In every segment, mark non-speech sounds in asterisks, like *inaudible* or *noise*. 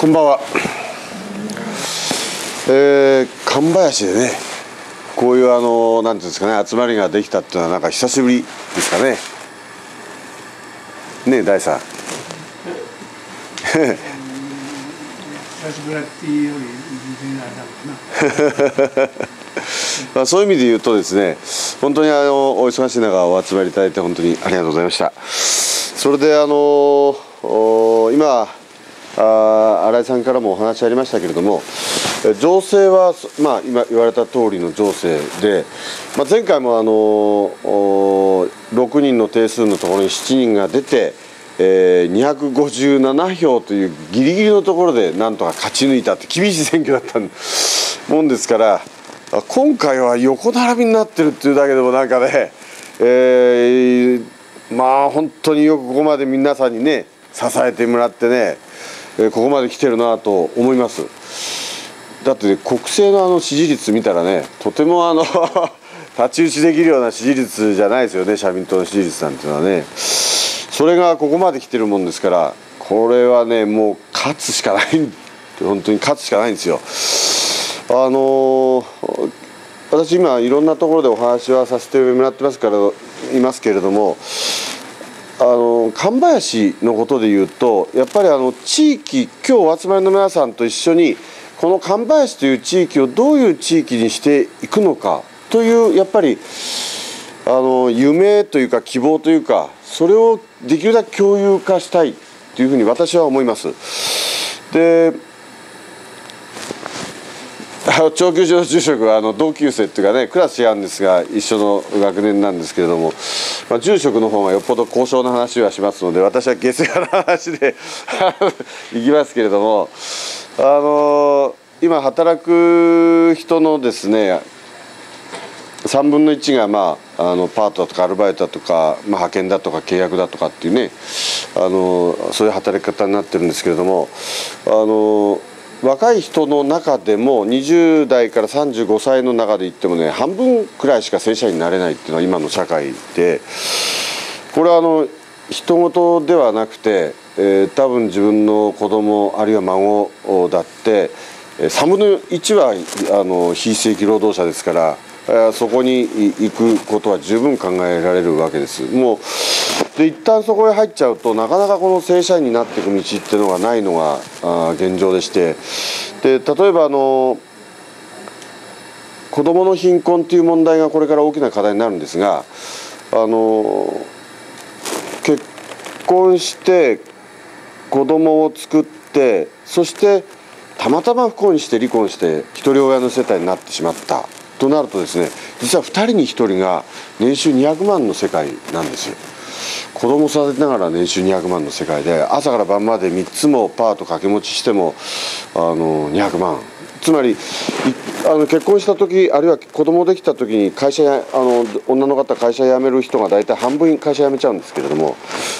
こんばんは。えー、神林でね、こういうあの、なんていうんですかね、集まりができたっていうのは、なんか久しぶりですかね。ねえ、大さん。*laughs* まあ、そういう意味で言うとですね本当にあのお忙しい中お集まりいただいて本当にありがとうございましたそれであのお今あ新井さんからもお話ありましたけれども情勢は、まあ、今言われた通りの情勢で、まあ、前回もあの6人の定数のところに7人が出て、えー、257票というギリギリのところでなんとか勝ち抜いたって厳しい選挙だったもんですから今回は横並びになってるっていうだけでもなんかね、えー、まあ本当によくここまで皆さんにね支えてもらってね、ここまで来てるなと思います。だって、ね、国政のあの支持率見たらねとてもあの *laughs* 太刀打ちできるような支持率じゃないですよね社民党の支持率なんていうのはね。それがここまで来てるもんですからこれはねもう勝つしかない本当に勝つしかないんですよ。あの私今いろんなところでお話はさせてもらってますからいますけれどもあの神林のことで言うとやっぱりあの地域今日お集まりの皆さんと一緒にこの神林という地域をどういう地域にしていくのかというやっぱりあの夢というか希望というかそれをできるだけ共有化したいというふうに私は思います。で長久寺の住職はあの同級生っていうかねクラス違うんですが一緒の学年なんですけれども、まあ、住職の方がよっぽど交渉の話はしますので私は下世話の話で *laughs* いきますけれどもあの今働く人のですね3分の1が、まあ、あのパートだとかアルバイトだとか、まあ、派遣だとか契約だとかっていうねあのそういう働き方になってるんですけれどもあの若い人の中でも20代から35歳の中で言ってもね半分くらいしか正社員になれないっていうのは今の社会でこれはあの人事ではなくて、えー、多分自分の子供あるいは孫だって3分の1はあの非正規労働者ですからそこに行くことは十分考えられるわけです。もうで一旦そこへ入っちゃうとなかなかこの正社員になっていく道っていうのがないのが現状でしてで例えばあの子どもの貧困っていう問題がこれから大きな課題になるんですがあの結婚して子供を作ってそしてたまたま不幸にして離婚して一人親の世帯になってしまったとなるとですね実は2人に1人が年収200万の世界なんですよ。子供育てながら年収200万の世界で朝から晩まで3つもパート掛け持ちしてもあの200万つまりあの結婚した時あるいは子供できた時に会社やあの女の方会社辞める人が大体半分会社辞めちゃうんですけれども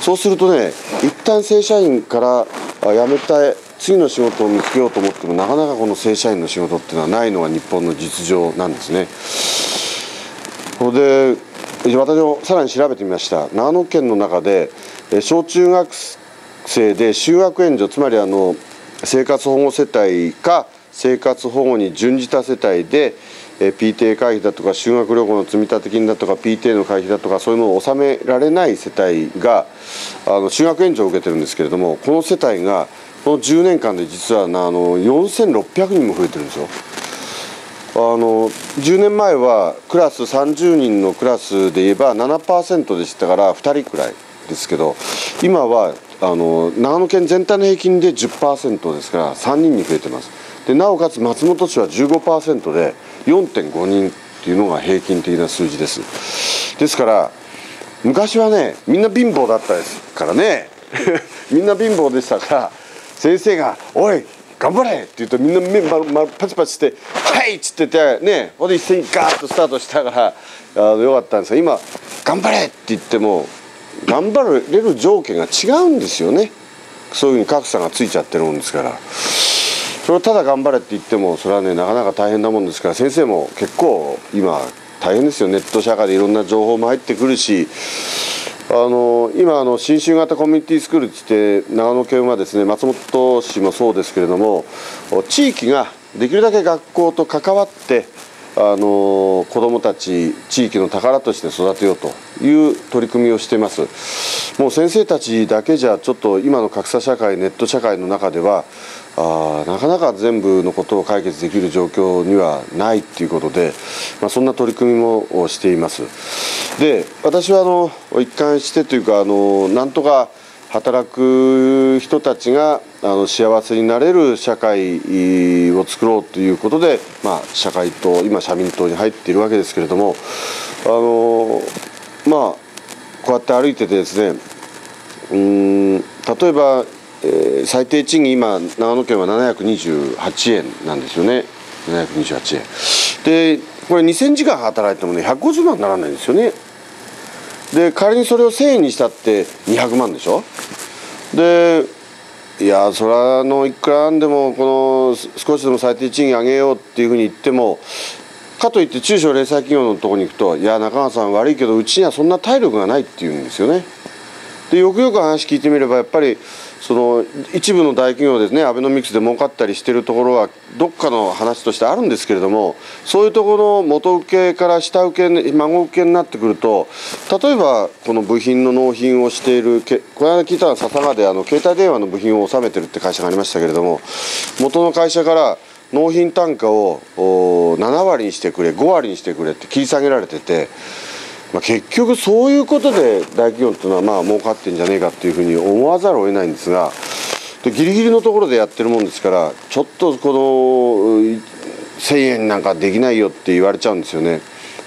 そうするとね一旦正社員から辞めた次の仕事を見つけようと思ってもなかなかこの正社員の仕事っていうのはないのが日本の実情なんですね。これで私もさらに調べてみました長野県の中で小中学生で就学援助つまりあの生活保護世帯か生活保護に準じた世帯で PTA 会費だとか修学旅行の積立金だとか PTA の会費だとかそういうのを納められない世帯があの修学援助を受けてるんですけれどもこの世帯がこの10年間で実はあの4600人も増えてるんですよ。あの10年前はクラス30人のクラスで言えば7%でしたから2人くらいですけど今はあの長野県全体の平均で10%ですから3人に増えてます。でなおかつ松本市は15%で4.5人っていうのが平均的な数字です。ですから昔はねみんな貧乏だったですからね。*laughs* みんな貧乏でしたから先生が「おい頑張れ!」って言うとみんな目、まま、パチパチして「はい!」っつっててねほんで一斉にガーッとスタートしたからあのよかったんですが今「頑張れ!」って言っても頑張れる条件が違うんですよねそういうふうに格差がついちゃってるもんですからそれをただ頑張れって言ってもそれはねなかなか大変なもんですから先生も結構今大変ですよネット社会でいろんな情報も入ってくるしあの今あの新州型コミュニティスクールとして長野県はですね松本市もそうですけれども地域ができるだけ学校と関わってあの子どもたち地域の宝として育てようという取り組みをしています。もう先生たちだけじゃちょっと今の格差社会ネット社会の中ではあなかなか全部のことを解決できる状況にはないっていうことで、まあ、そんな取り組みもしています。で私はあの一貫してというかあのなんとか働く人たちがあの幸せになれる社会を作ろうということで、まあ、社会党今社民党に入っているわけですけれどもあのまあこうやって歩いててですねうん例えばえー、最低賃金今長野県は728円なんですよね。728円。でこれ2000時間働いてもね150万にならないんですよね。で仮にそれを1000円にしたって200万でしょ。でいやそれはあのいくらなんでもこの少しでも最低賃金上げようっていうふうに言ってもかといって中小零細企業のところに行くと「いや中川さん悪いけどうちにはそんな体力がない」って言うんですよね。でよくよく話聞いてみればやっぱりその一部の大企業ですねアベノミクスで儲かったりしてるところはどっかの話としてあるんですけれどもそういうところの元請けから下請け孫請けになってくると例えばこの部品の納品をしているこの間聞いたのは笹川であの携帯電話の部品を納めてるって会社がありましたけれども元の会社から納品単価を7割にしてくれ5割にしてくれって切り下げられてて。まあ、結局そういうことで大企業っていうのはまあ儲かってんじゃねえかっていうふうに思わざるを得ないんですがでギリギリのところでやってるもんですからちょっとこの1,000円なんかできないよって言われちゃうんですよね。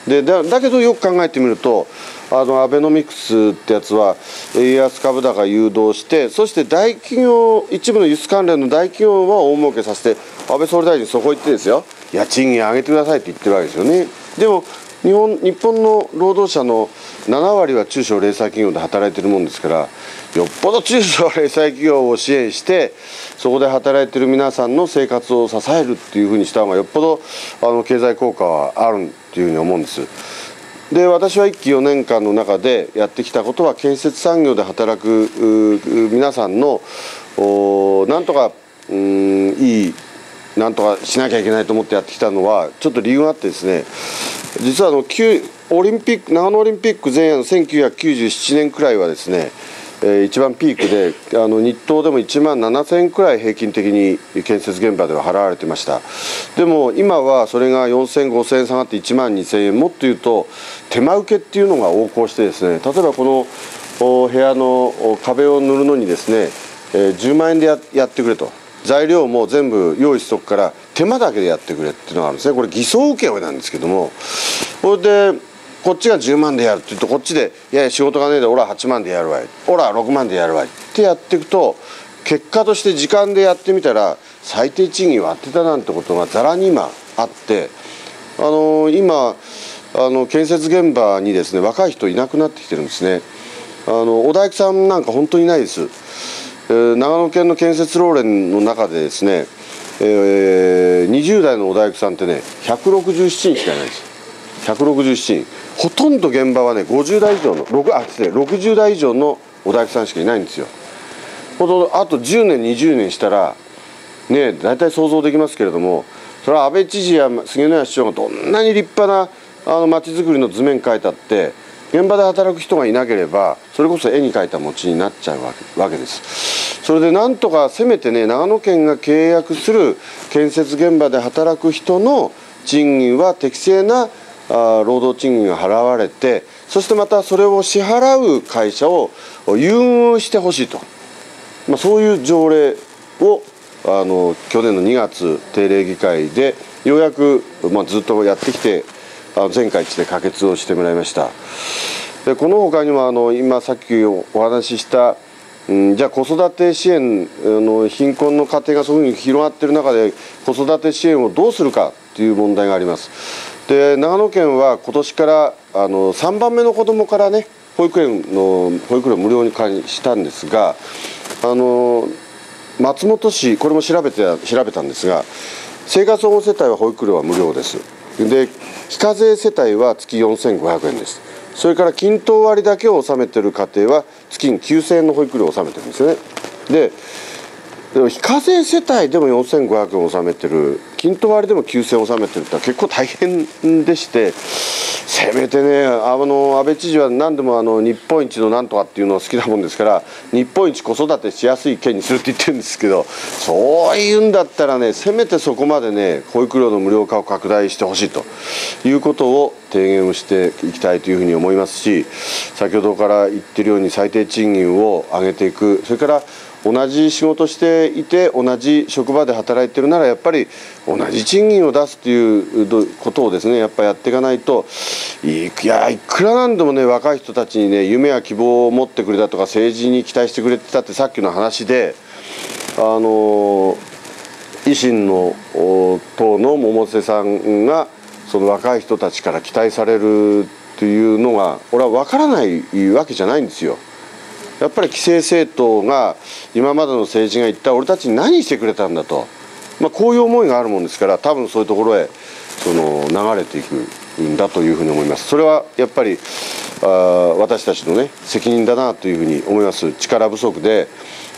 でだだけどよく考えてみるとあのアベノミクスってやつは円安株高誘導してそして大企業一部の輸出関連の大企業は大儲けさせて安倍総理大臣そこ行ってですよいや賃金上げてくださいって言ってるわけですよね。でも日本日本の労働者の7割は中小零細企業で働いてるもんですからよっぽど中小零細企業を支援してそこで働いてる皆さんの生活を支えるっていうふうにした方がよっぽどあの経済効果はあるっていうふうに思うんです。で私は1期4年間の中でやってきたことは建設産業で働く皆さんのなんとかうんいいなんとかしなきゃいけないと思ってやってきたのはちょっと理由があってですね実はあのオリンピック長野オリンピック前夜の1997年くらいはですね、えー、一番ピークであの日当でも1万7000円くらい平均的に建設現場では払われてました。でも今はそれが4000、5000円下がって1万2000円。もっと言うと手間受けっていうのが横行してですね例えばこの部屋の壁を塗るのにですね、えー、10万円でやってくれと。材料も全部用意しとくから手間だけでやってくれっていうのがあるんですねこれ偽装請負なんですけどもこれでこっちが10万でやるって言うとこっちで「いやいや仕事がねえで俺は8万でやるわい俺は6万でやるわい」ってやっていくと結果として時間でやってみたら最低賃金割ってたなんてことがざらに今あってあの今あの建設現場にですね若い人いなくなってきてるんですね。あの小田さんなんか本当にないです。長野県の建設労連の中でですね、えー、20代のお大工さんってね167人しかいないんです。167人。ほとんど現場はね50代以上の6あ失礼60代以上のお大工さんしかいないんですよ。ほとあと10年20年したらね大体想像できますけれどもそれは安倍知事や杉野谷市長がどんなに立派なあの街づくりの図面書いたって現場で働く人がいなければそれこそ絵に描いた餅になっちゃうわけです。それでなんとかせめてね長野県が契約する建設現場で働く人の賃金は適正な労働賃金が払われてそしてまたそれを支払う会社を優遇してほしいと、まあ、そういう条例をあの去年の2月定例議会でようやく、まあ、ずっとやってきてあ前回地で可決をしてもらいました。でこの他にもあの今さっきお話しした、うん、じゃあ子育て支援の貧困の家庭がそういうふうに広がっている中で子育て支援をどうするかという問題があります。で長野県は今年からあの3番目の子どもからね保育園の保育料無料にしたんですがあの松本市これも調べて調べたんですが生活保護世帯は保育料は無料です。で非課税世帯は月4500円です。それから均等割だけを納めてる家庭は月に9000円の保育料を納めてるんですよね。ででも非課税世帯でも4500円納めてる。均等割でも9000円納めてるって結構大変でしてせめてねあの安倍知事は何でもあの日本一のなんとかっていうのを好きなもんですから日本一子育てしやすい県にするって言ってるんですけどそういうんだったらねせめてそこまでね保育料の無料化を拡大してほしいということを提言をしていきたいというふうに思いますし先ほどから言ってるように最低賃金を上げていく。それから同じ仕事していて同じ職場で働いてるならやっぱり同じ賃金を出すということをですねやっぱやっていかないといやいくらなんでもね若い人たちにね夢や希望を持ってくれたとか政治に期待してくれてたってさっきの話であの維新の党の百瀬さんがその若い人たちから期待されるというのが俺は分からないわけじゃないんですよ。やっぱり既成政党が今までの政治が言った俺たちに何してくれたんだと、まあ、こういう思いがあるもんですから多分そういうところへその流れていくんだというふうに思います。それはやっぱりあ私たちのね責任だなというふうに思います。力不足で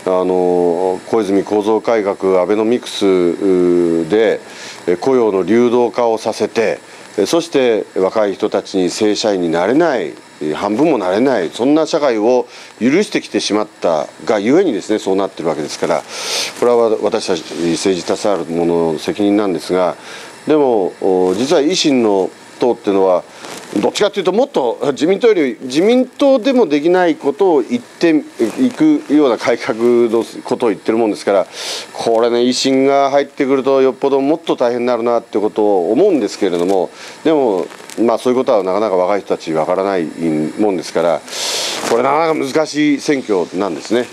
あの小泉構造改革アベノミクスで雇用の流動化をさせてそして若い人たちに正社員になれない半分もなれないそんな社会を許してきてしまったがゆえにですねそうなってるわけですからこれは私たち政治携わる者の責任なんですがでも実は維新の党っていうのはどっちかというともっと自民党より自民党でもできないことを言っていくような改革のことを言ってるもんですからこれね維新が入ってくるとよっぽどもっと大変になるなってことを思うんですけれどもでもまあそういうことはなかなか若い人たちわからないもんですからこれなかなか難しい選挙なんですね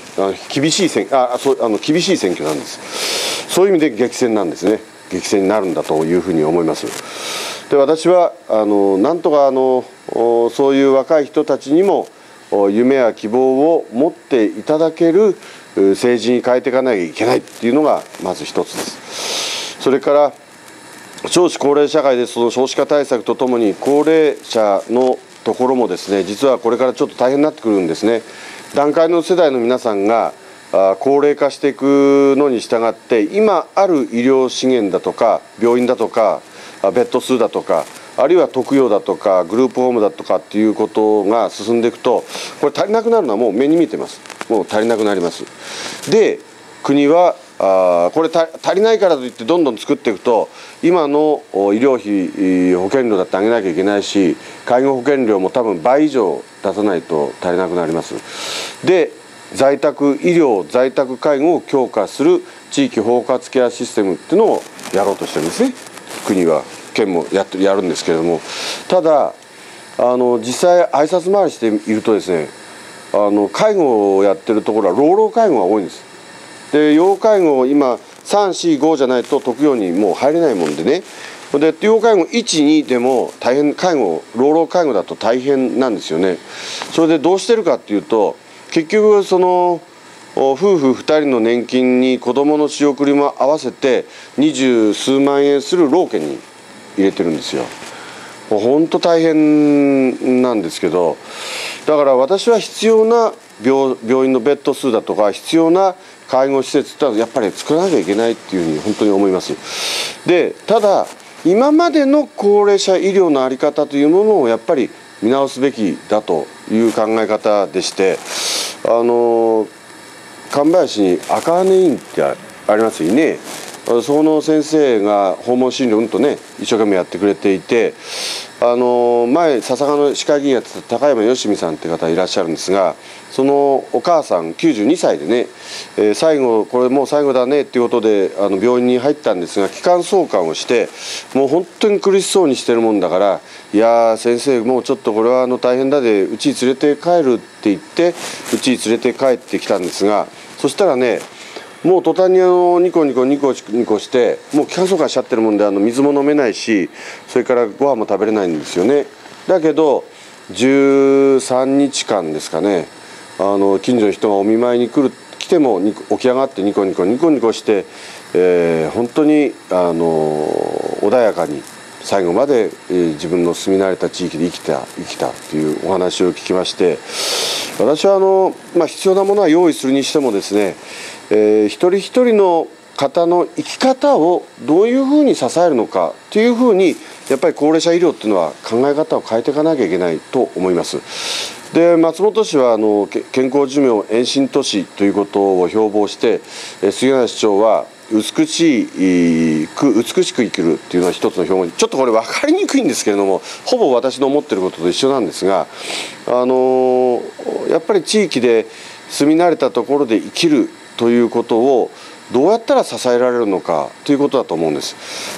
厳しい選あそうあの厳しい選挙なんですそういう意味で激戦なんですね激戦になるんだというふうに思います。で私はあのなんとかあのそういう若い人たちにも夢や希望を持っていただける政治に変えていかなきゃいけないっていうのがまず一つです。それから少子高齢社会でその少子化対策とともに高齢者のところもですね実はこれからちょっと大変になってくるんですね。段階の世代の皆さんが高齢化していくのに従って今ある医療資源だとか病院だとかベッド数だとかあるいは特養だとかグループホームだとかっていうことが進んでいくとこれ足りなくなるのはもう目に見えてますもう足りなくなりますで国はあこれ足りないからといってどんどん作っていくと今の医療費保険料だって上げなきゃいけないし介護保険料も多分倍以上出さないと足りなくなります。で在宅医療在宅介護を強化する地域包括ケアシステムっていうのをやろうとしてるんですね。国は県もやってやるんですけれども。ただあの実際挨拶回りしているとですねあの介護をやってるところは老老介護が多いんです。で要介護今345じゃないと特養にもう入れないもんでねで要介護12でも大変介護老老介護だと大変なんですよね。それでどうしてるかっていうと結局その夫婦2人の年金に子どもの仕送りも合わせて二十数万円する老家に入れてるんですよ。本当大変なんですけどだから私は必要な病病院のベッド数だとか必要な介護施設ってのはやっぱり作らなきゃいけないっていうふうに本当に思います。でただ今までの高齢者医療の在り方というものをやっぱり見直すべきだという考え方でしてあの神林に赤羽院ってありますよねその先生が訪問診療うんとね一生懸命やってくれていてあの前笹川の歯科医やってた高山よしみさんって方いらっしゃるんですがそのお母さん92歳でね、えー、最後これもう最後だねっていうことであの病院に入ったんですが気管相関をしてもう本当に苦しそうにしてるもんだから「いや先生もうちょっとこれはあの大変だでうちに連れて帰る」って言ってうちに連れて帰ってきたんですがそしたらねもう途端にあのニコニコニコニコしてもう気管疎開しちゃってるもんであの水も飲めないしそれからご飯も食べれないんですよね。だけど13日間ですかね。あの近所の人がお見舞いに来る来ても起き上がってニコニコニコニコして、えー、本当にあの穏やかに最後まで、えー、自分の住み慣れた地域で生きた生きたというお話を聞きまして私はあの、まあ、必要なものは用意するにしてもですね、えー、一人一人の方の生き方をどういうふうに支えるのかというふうにやっぱり高齢者医療っていうのは考え方を変えていかなきゃいけないと思います。で松本市はあの健康寿命延伸都市ということを標榜して杉原市長は美しいく美しく生きるっていうのは一つの表現ちょっとこれ分かりにくいんですけれどもほぼ私の思ってることと一緒なんですがあのやっぱり地域で住み慣れたところで生きるということをどうやったら支えられるのかということだと思うんです。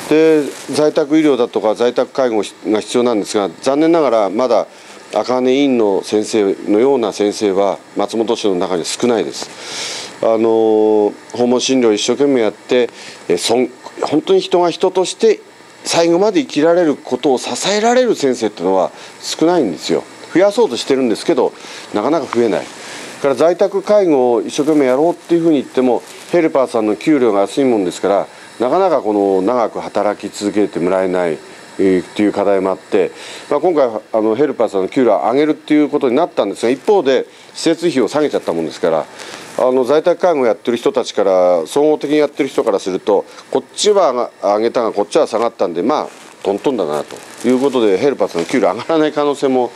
で在宅医療だとか在宅介護が必要なんですが残念ながらまだ赤羽院の先生のような先生は松本市の中に少ないです。あの訪問診療一生懸命やってえそん本当に人が人として最後まで生きられることを支えられる先生っていうのは少ないんですよ。増やそうとしてるんですけどなかなか増えない。から在宅介護を一生懸命やろうっていうふうに言ってもヘルパーさんの給料が安いもんですからなかなかこの長く働き続けてもらえない。えー、っていう課題もあって、まあ、今回あのヘルパーさんの給料を上げるっていうことになったんですが一方で施設費を下げちゃったもんですからあの在宅介護をやってる人たちから総合的にやってる人からするとこっちは上げたがこっちは下がったんでまあトントンだなということでヘルパーさんの給料上がらない可能性も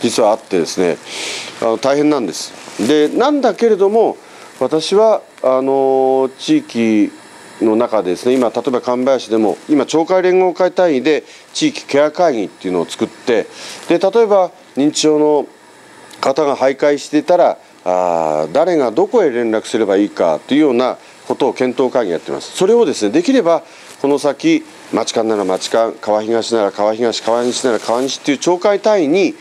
実はあってですねあの大変なんです。でなんだけれども私はあの地域の中でですね今例えば神林でも今町会連合会単位で地域ケア会議っていうのを作ってで例えば認知症の方が徘徊していたらあ誰がどこへ連絡すればいいかというようなことを検討会議やってます。それをですねできればこの先町間なら町間川東なら川東川西なら川西っていう町会単位に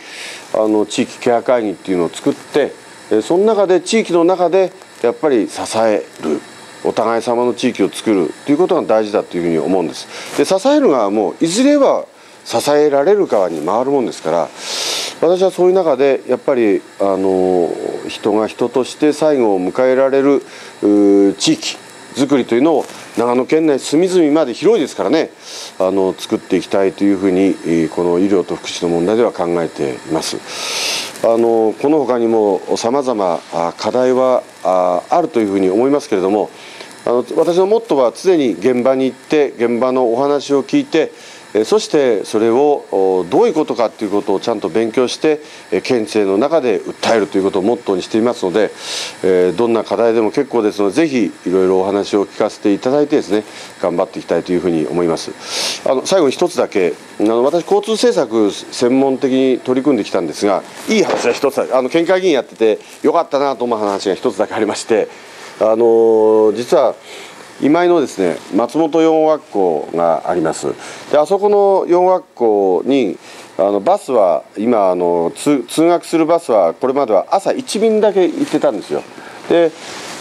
あの地域ケア会議っていうのを作ってその中で地域の中でやっぱり支えるお互い様の地域を作るということが大事だというふうに思うんです。で支える側もいずれは支えられる側に回るもんですから私はそういう中でやっぱりあの人が人として最後を迎えられる地域づくりというのを長野県内隅々まで広いですからねあの作っていきたいというふうにこの医療と福祉の問題では考えています。あのこの他にもさまざま課題はあるというふうに思いますけれどもあの私のモットーは常に現場に行って現場のお話を聞いてそしてそれをどういうことかということをちゃんと勉強して県政の中で訴えるということをモットーにしていますのでどんな課題でも結構ですのでぜひいろいろお話を聞かせていただいてですね頑張っていきたいというふうに思います。あの最後に一つだけあの私交通政策専門的に取り組んできたんですがいい話は一つあの県会議員やっててよかったなと思う話が一つだけありましてあの実は今井のですね松本養護学校があります。であそこの養護学校にあのバスは今あの通学するバスはこれまでは朝1便だけ行ってたんですよ。で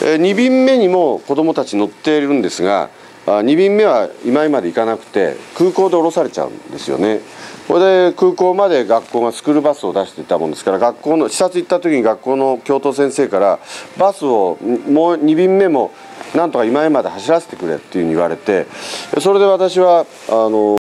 2便目にも子どもたち乗っているんですが2便目は今井まで行かなくて空港で降ろされちゃうんですよね。これで空港まで学校がスクールバスを出していたもんですから学校の視察行った時に学校の教頭先生からバスをもう2便目もなんとか今井まで走らせてくれっていうふうに言われてそれで私はあの